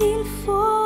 il fuoco.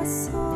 corazón.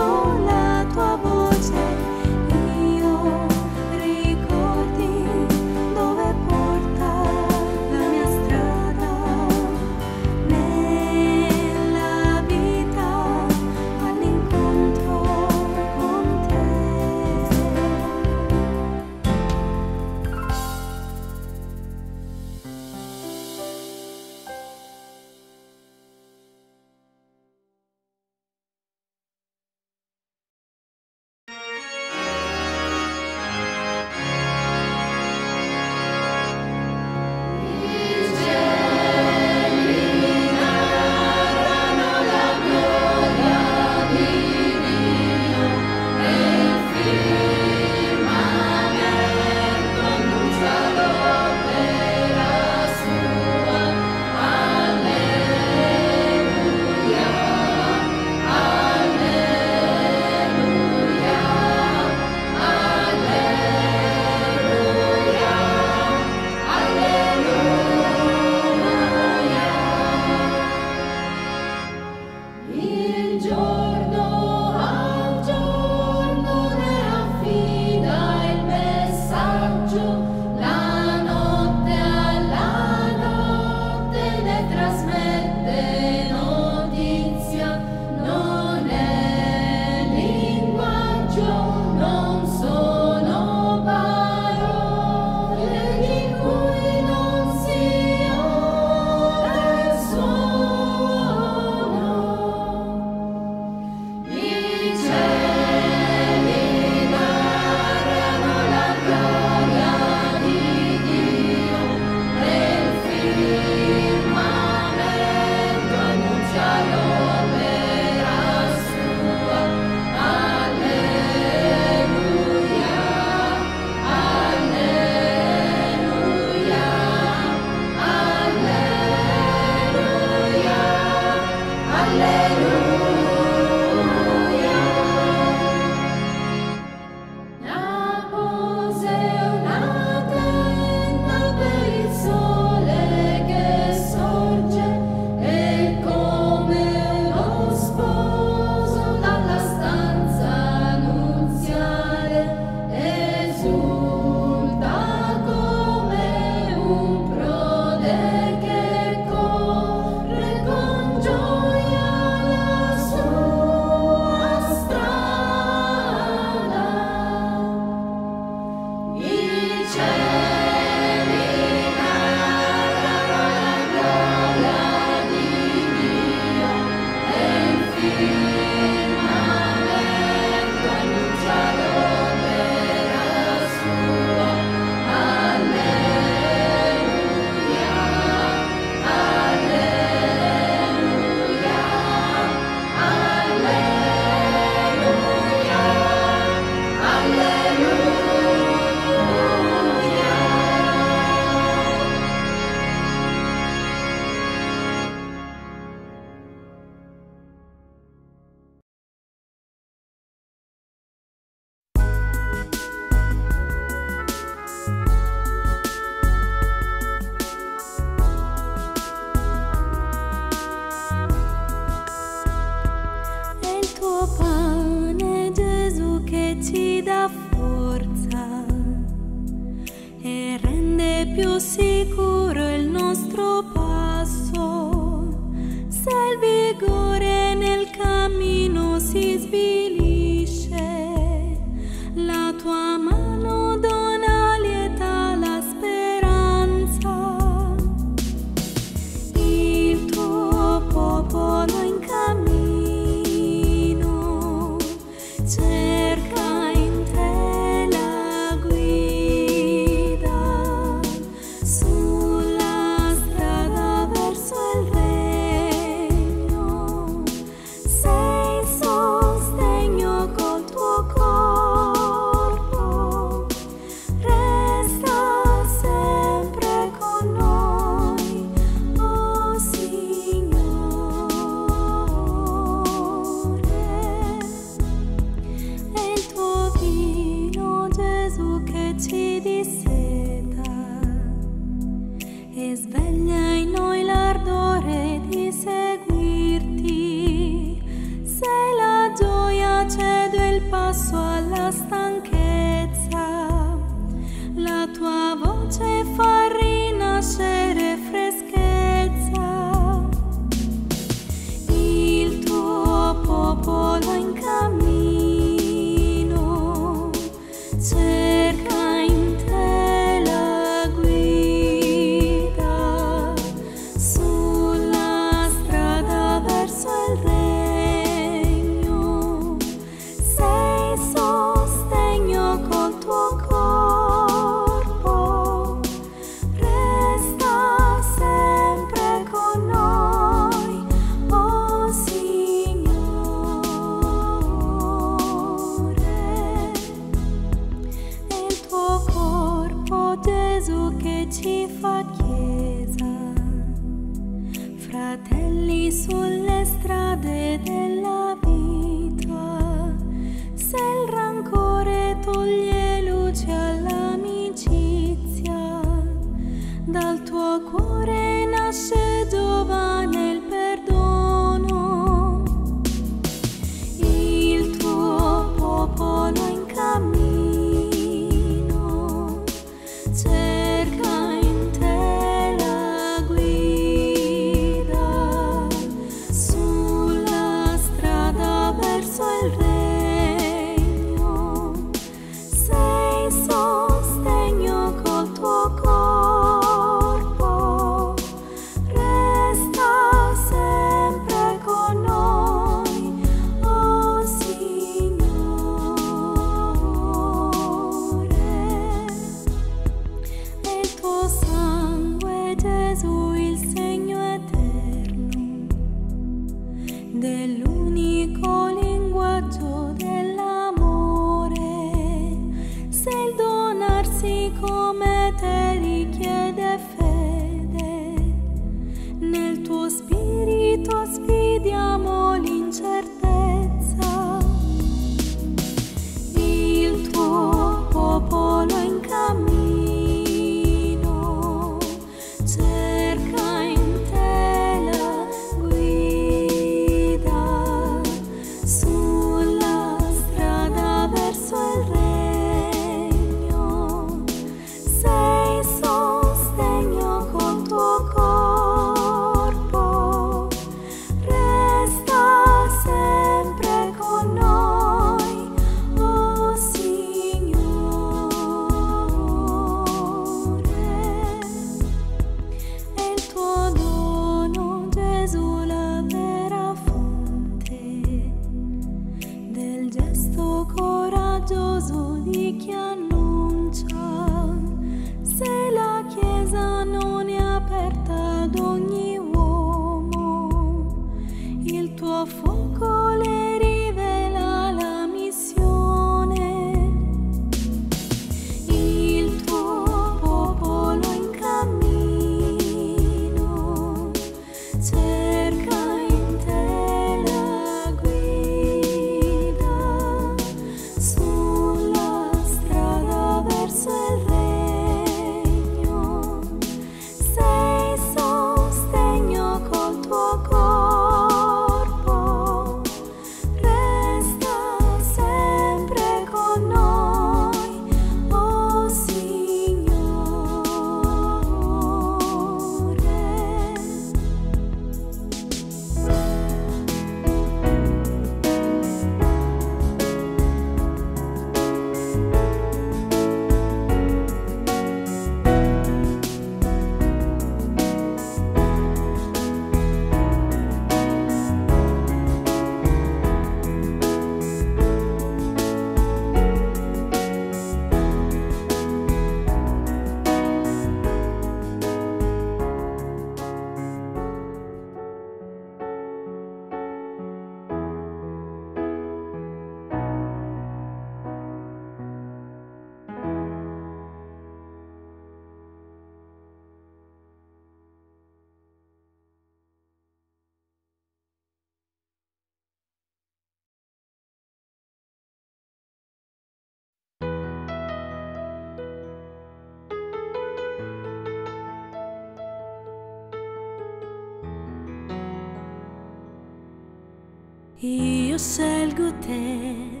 Io scelgo te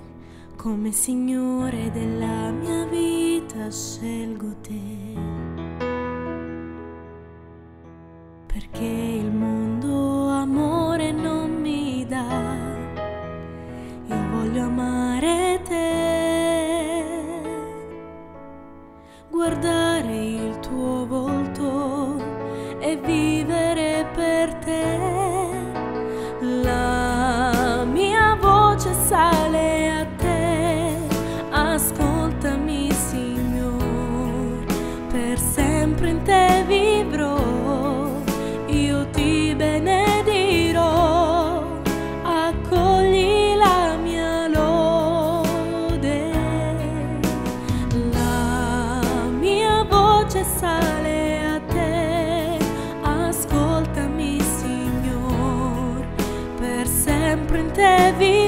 come Signore della mia vita, scelgo te. sale a te. Ascoltami, Signor, per sempre in te vivo.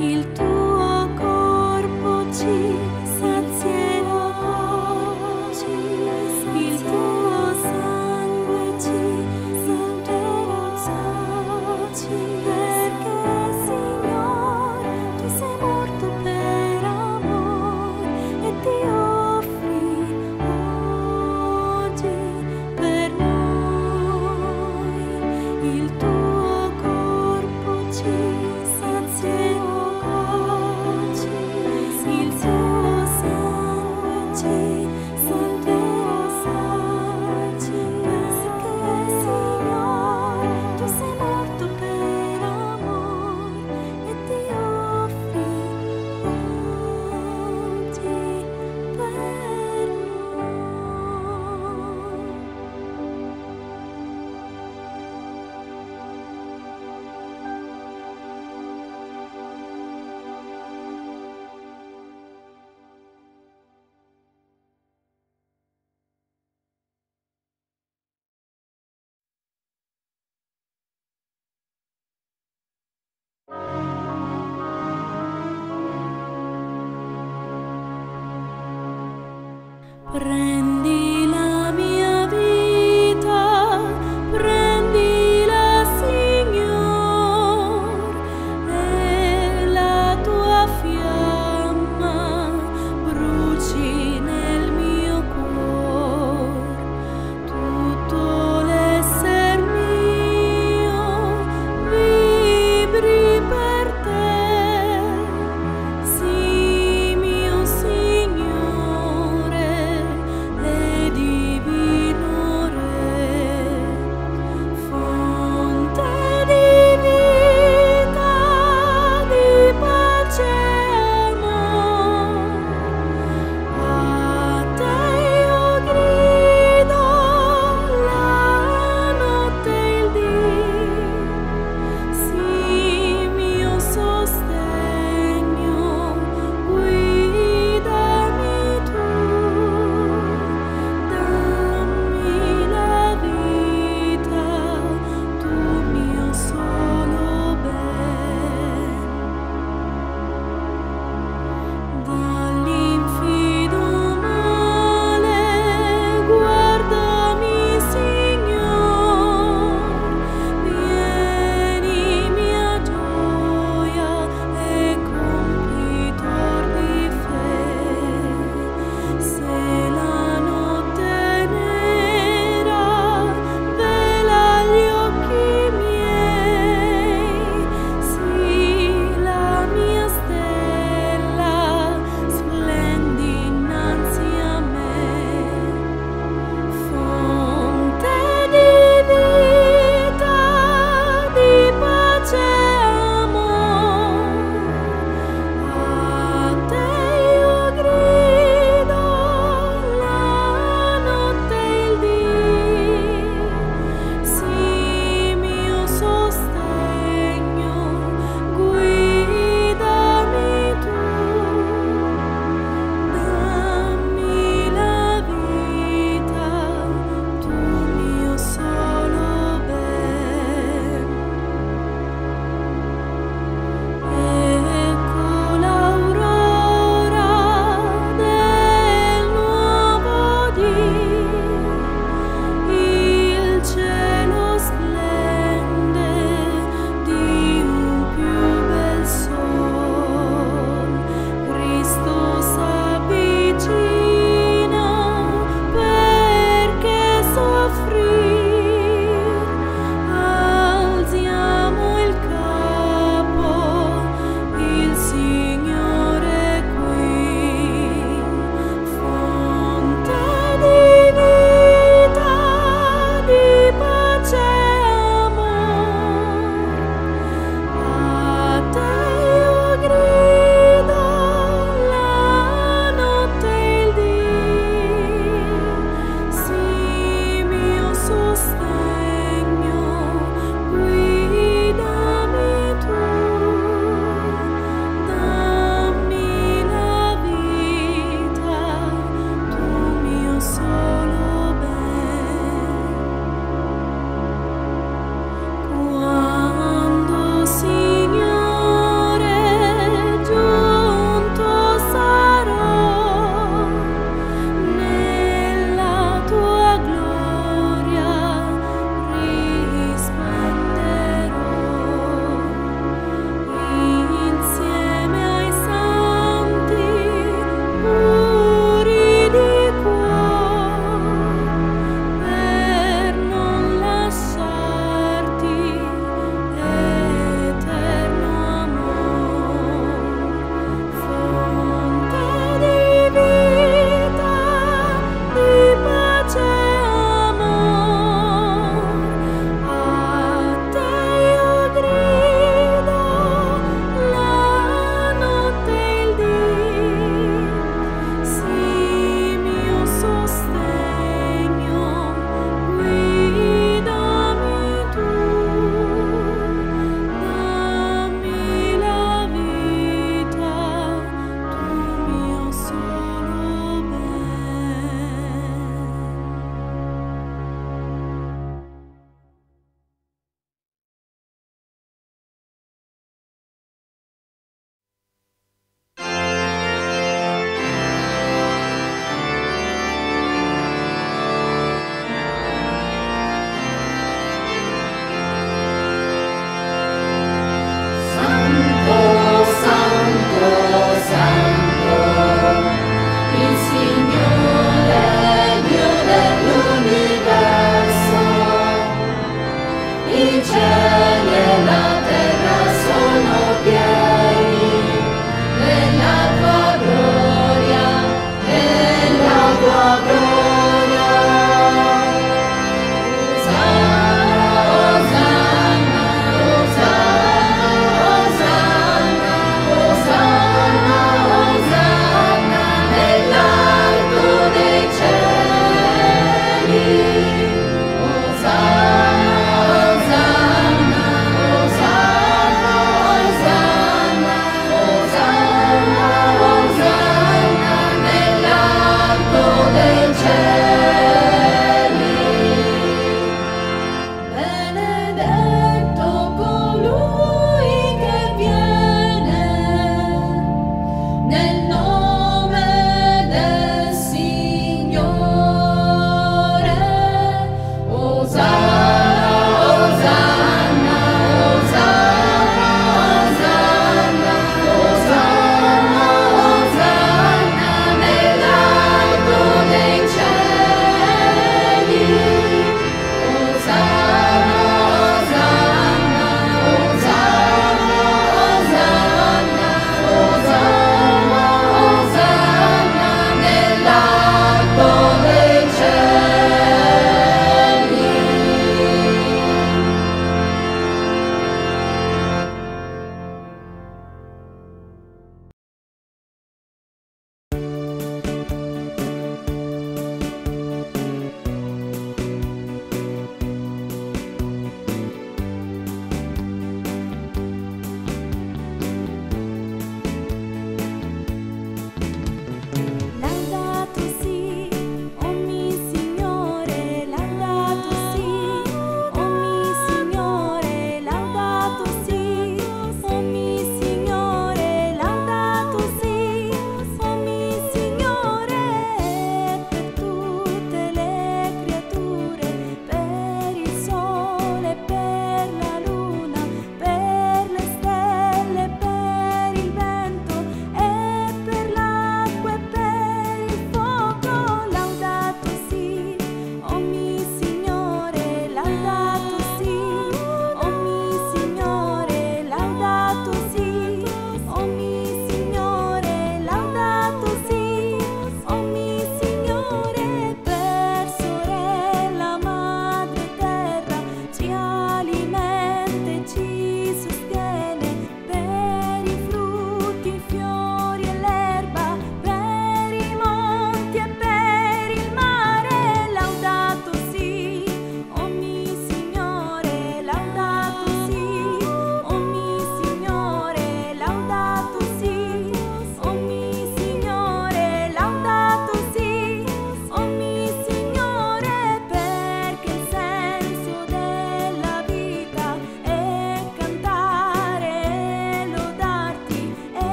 Sì, mio Signore,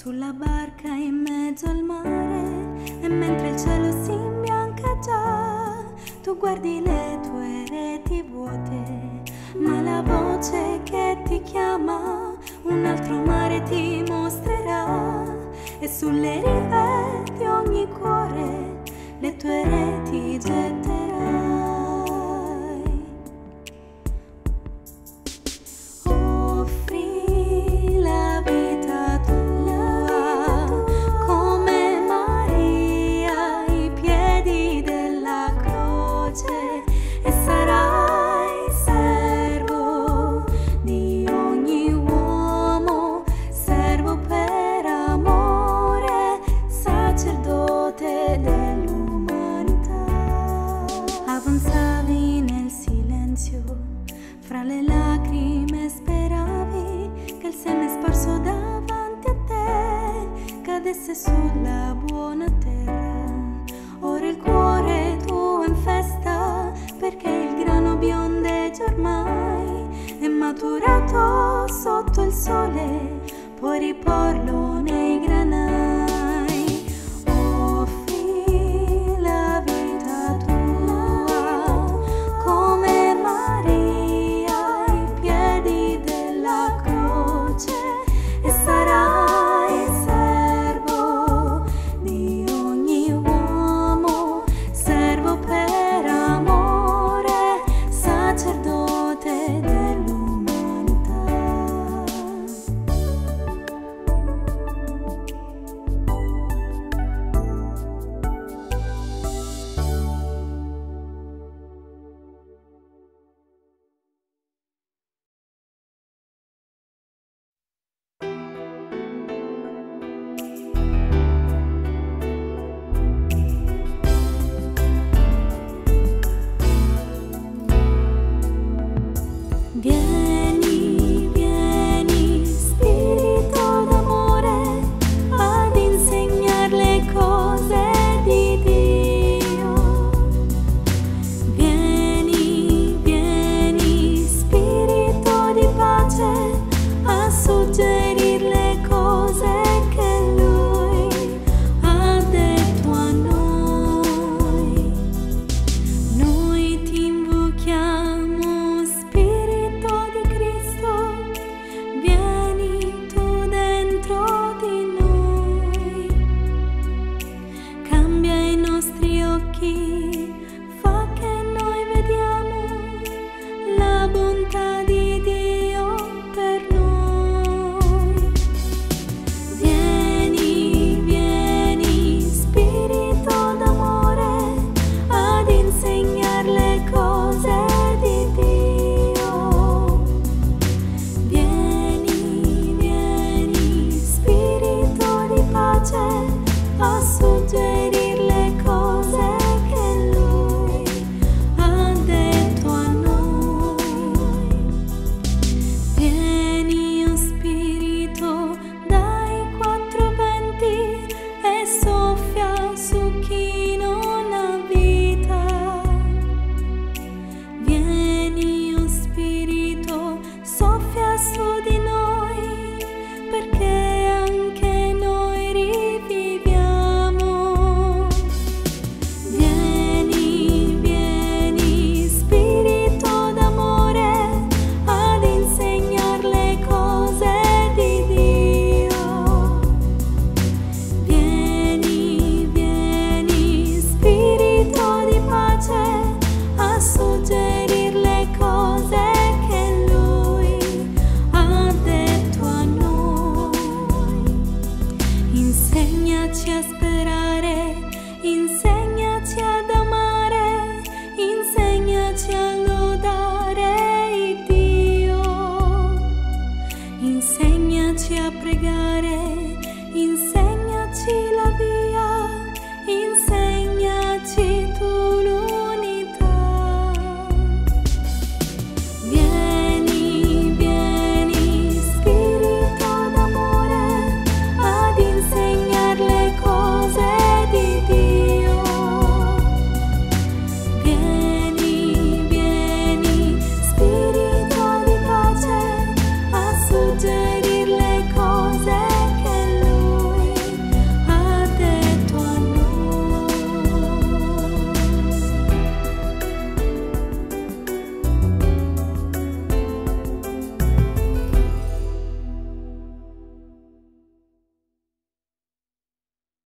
sulla barca in mezzo al mare e mentre il cielo si imbianca già, tu guardi le tue reti vuote, ma la voce che ti chiama un altro mare ti mostrerà e sulle rive di ogni cuore le tue reti getterai.